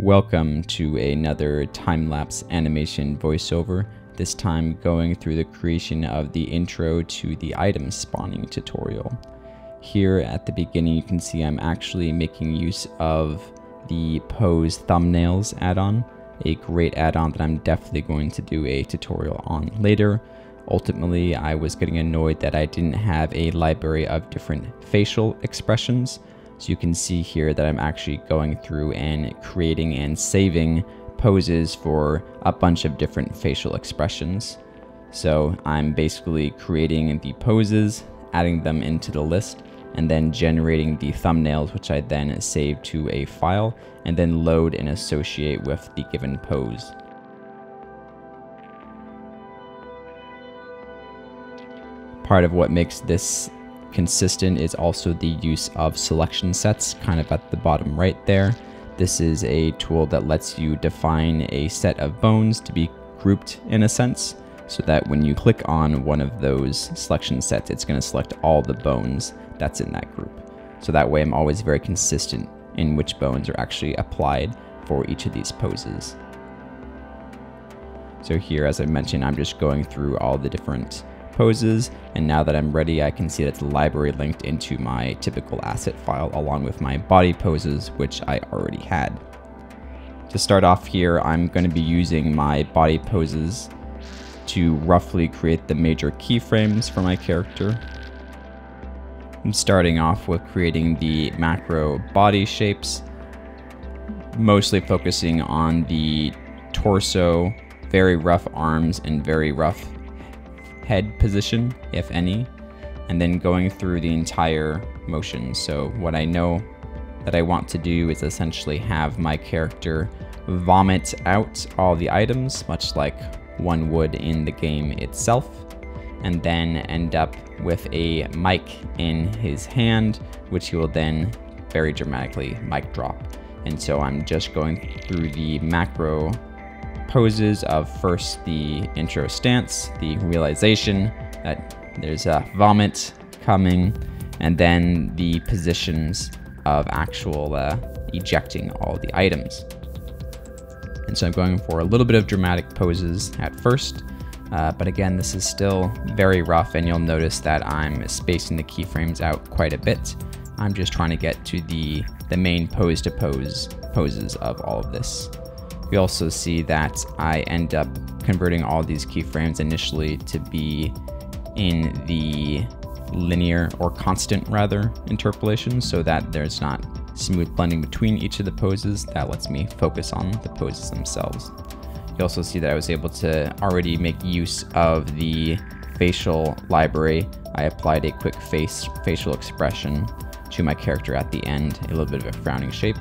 Welcome to another time-lapse animation voiceover, this time going through the creation of the intro to the item spawning tutorial. Here at the beginning you can see I'm actually making use of the pose thumbnails add-on, a great add-on that I'm definitely going to do a tutorial on later. Ultimately, I was getting annoyed that I didn't have a library of different facial expressions, so you can see here that I'm actually going through and creating and saving poses for a bunch of different facial expressions. So I'm basically creating the poses, adding them into the list, and then generating the thumbnails, which I then save to a file, and then load and associate with the given pose. Part of what makes this consistent is also the use of selection sets kind of at the bottom right there. This is a tool that lets you define a set of bones to be grouped in a sense so that when you click on one of those selection sets, it's going to select all the bones that's in that group. So that way I'm always very consistent in which bones are actually applied for each of these poses. So here, as I mentioned, I'm just going through all the different poses, and now that I'm ready, I can see that the library linked into my typical asset file along with my body poses, which I already had. To start off here, I'm going to be using my body poses to roughly create the major keyframes for my character. I'm starting off with creating the macro body shapes, mostly focusing on the torso, very rough arms, and very rough head position, if any, and then going through the entire motion. So what I know that I want to do is essentially have my character vomit out all the items, much like one would in the game itself, and then end up with a mic in his hand, which he will then very dramatically mic drop. And so I'm just going through the macro poses of first the intro stance, the realization that there's a vomit coming, and then the positions of actual uh, ejecting all the items. And so I'm going for a little bit of dramatic poses at first, uh, but again, this is still very rough and you'll notice that I'm spacing the keyframes out quite a bit. I'm just trying to get to the, the main pose to pose poses of all of this. We also see that I end up converting all these keyframes initially to be in the linear or constant rather interpolation so that there's not smooth blending between each of the poses. That lets me focus on the poses themselves. You also see that I was able to already make use of the facial library. I applied a quick face facial expression to my character at the end, a little bit of a frowning shape.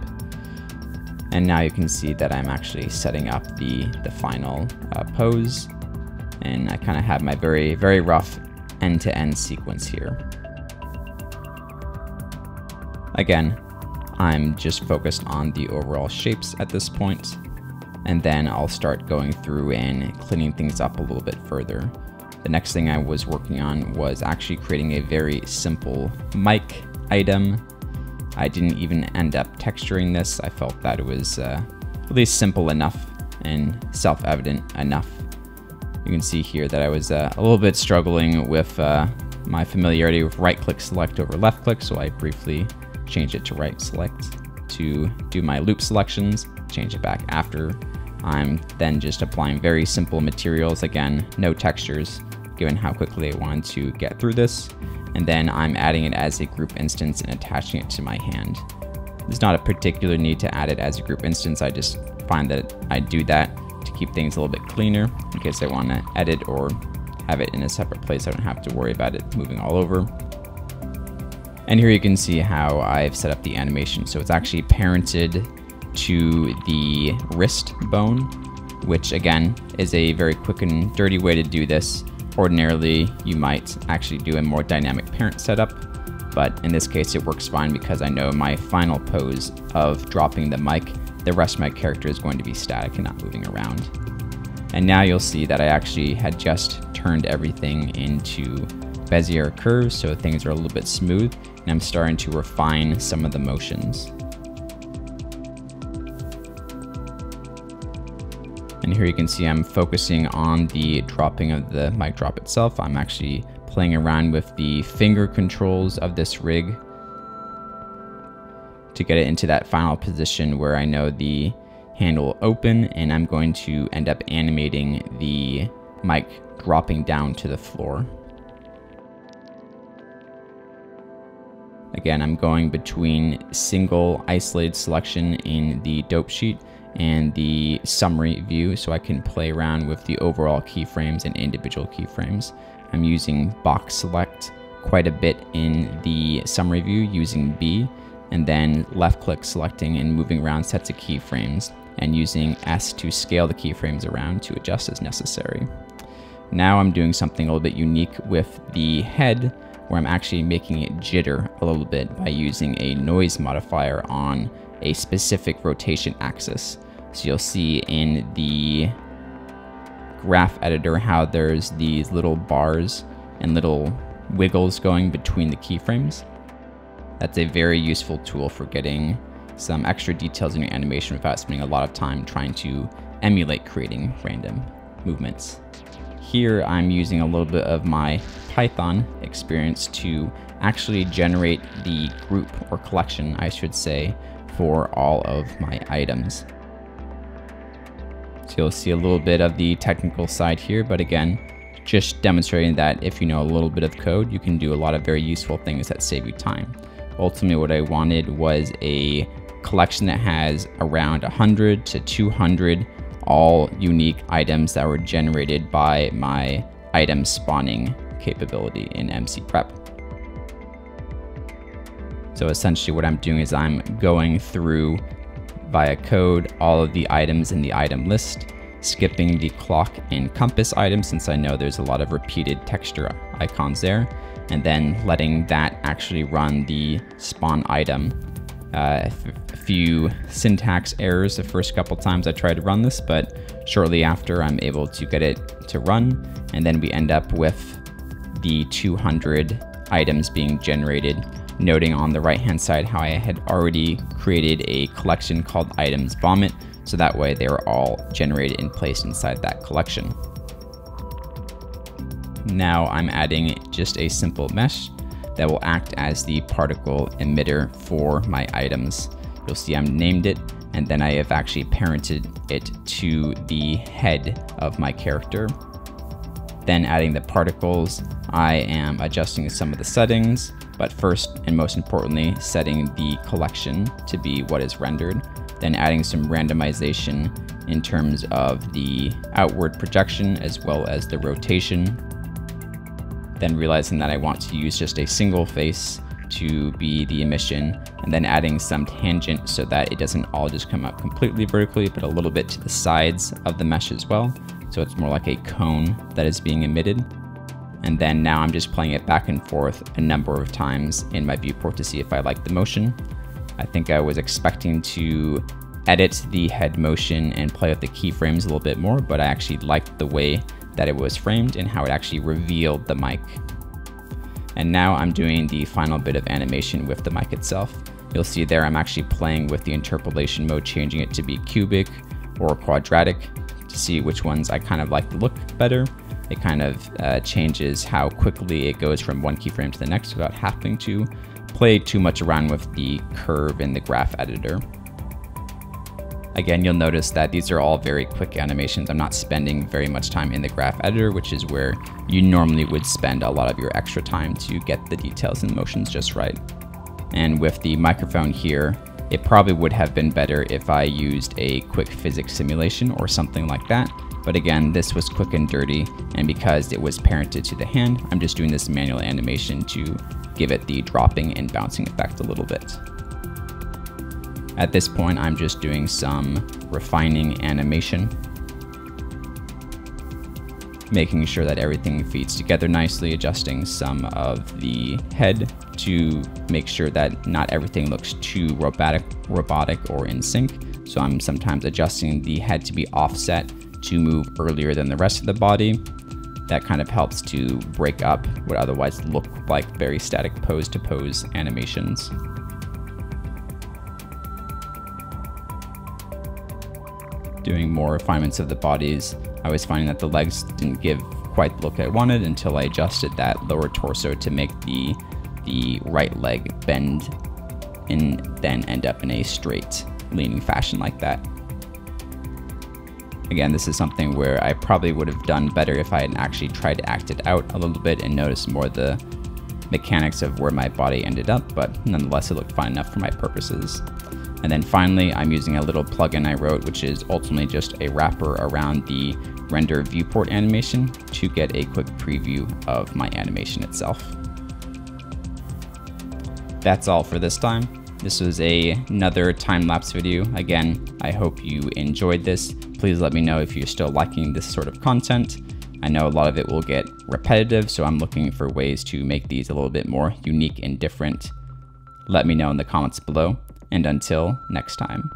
And now you can see that I'm actually setting up the, the final uh, pose. And I kind of have my very, very rough end-to-end -end sequence here. Again, I'm just focused on the overall shapes at this point, and then I'll start going through and cleaning things up a little bit further. The next thing I was working on was actually creating a very simple mic item I didn't even end up texturing this. I felt that it was uh, at least simple enough and self-evident enough. You can see here that I was uh, a little bit struggling with uh, my familiarity with right-click select over left-click, so I briefly changed it to right select to do my loop selections, change it back after. I'm then just applying very simple materials, again, no textures, given how quickly I wanted to get through this and then I'm adding it as a group instance and attaching it to my hand. There's not a particular need to add it as a group instance, I just find that I do that to keep things a little bit cleaner in case I want to edit or have it in a separate place. I don't have to worry about it moving all over. And here you can see how I've set up the animation. So it's actually parented to the wrist bone, which again is a very quick and dirty way to do this. Ordinarily, you might actually do a more dynamic parent setup, but in this case it works fine because I know my final pose of dropping the mic, the rest of my character is going to be static and not moving around. And now you'll see that I actually had just turned everything into Bezier curves, so things are a little bit smooth, and I'm starting to refine some of the motions. And here you can see I'm focusing on the dropping of the mic drop itself. I'm actually playing around with the finger controls of this rig to get it into that final position where I know the handle open and I'm going to end up animating the mic dropping down to the floor. Again, I'm going between single isolated selection in the dope sheet and the summary view so I can play around with the overall keyframes and individual keyframes. I'm using box select quite a bit in the summary view using B and then left click selecting and moving around sets of keyframes and using S to scale the keyframes around to adjust as necessary. Now I'm doing something a little bit unique with the head where I'm actually making it jitter a little bit by using a noise modifier on a specific rotation axis. So you'll see in the graph editor how there's these little bars and little wiggles going between the keyframes. That's a very useful tool for getting some extra details in your animation without spending a lot of time trying to emulate creating random movements. Here I'm using a little bit of my Python experience to actually generate the group or collection, I should say, for all of my items. So you'll see a little bit of the technical side here, but again, just demonstrating that if you know a little bit of code, you can do a lot of very useful things that save you time. Ultimately, what I wanted was a collection that has around 100 to 200 all unique items that were generated by my item spawning capability in MCprep. So essentially what I'm doing is I'm going through via code all of the items in the item list, skipping the clock and compass items since I know there's a lot of repeated texture icons there, and then letting that actually run the spawn item. Uh, a few syntax errors the first couple times I tried to run this, but shortly after I'm able to get it to run, and then we end up with the 200 items being generated, noting on the right hand side how I had already created a collection called items vomit, so that way they were all generated and placed inside that collection. Now I'm adding just a simple mesh that will act as the particle emitter for my items. You'll see I'm named it and then I have actually parented it to the head of my character. Then adding the particles, I am adjusting some of the settings, but first and most importantly, setting the collection to be what is rendered, then adding some randomization in terms of the outward projection as well as the rotation then realizing that I want to use just a single face to be the emission and then adding some tangent so that it doesn't all just come up completely vertically but a little bit to the sides of the mesh as well. So it's more like a cone that is being emitted and then now I'm just playing it back and forth a number of times in my viewport to see if I like the motion. I think I was expecting to edit the head motion and play with the keyframes a little bit more but I actually liked the way that it was framed and how it actually revealed the mic. And now I'm doing the final bit of animation with the mic itself. You'll see there I'm actually playing with the interpolation mode, changing it to be cubic or quadratic to see which ones I kind of like the look better. It kind of uh, changes how quickly it goes from one keyframe to the next without having to play too much around with the curve in the graph editor. Again, you'll notice that these are all very quick animations. I'm not spending very much time in the graph editor, which is where you normally would spend a lot of your extra time to get the details and motions just right. And with the microphone here, it probably would have been better if I used a quick physics simulation or something like that. But again, this was quick and dirty, and because it was parented to the hand, I'm just doing this manual animation to give it the dropping and bouncing effect a little bit. At this point, I'm just doing some refining animation, making sure that everything feeds together nicely, adjusting some of the head to make sure that not everything looks too robotic, robotic or in sync. So I'm sometimes adjusting the head to be offset to move earlier than the rest of the body. That kind of helps to break up what otherwise look like very static pose to pose animations. doing more refinements of the bodies, I was finding that the legs didn't give quite the look I wanted until I adjusted that lower torso to make the, the right leg bend and then end up in a straight leaning fashion like that. Again, this is something where I probably would have done better if I had actually tried to act it out a little bit and noticed more the mechanics of where my body ended up, but nonetheless it looked fine enough for my purposes. And then finally, I'm using a little plugin I wrote, which is ultimately just a wrapper around the render viewport animation to get a quick preview of my animation itself. That's all for this time. This was a, another time-lapse video. Again, I hope you enjoyed this. Please let me know if you're still liking this sort of content. I know a lot of it will get repetitive, so I'm looking for ways to make these a little bit more unique and different. Let me know in the comments below, and until next time.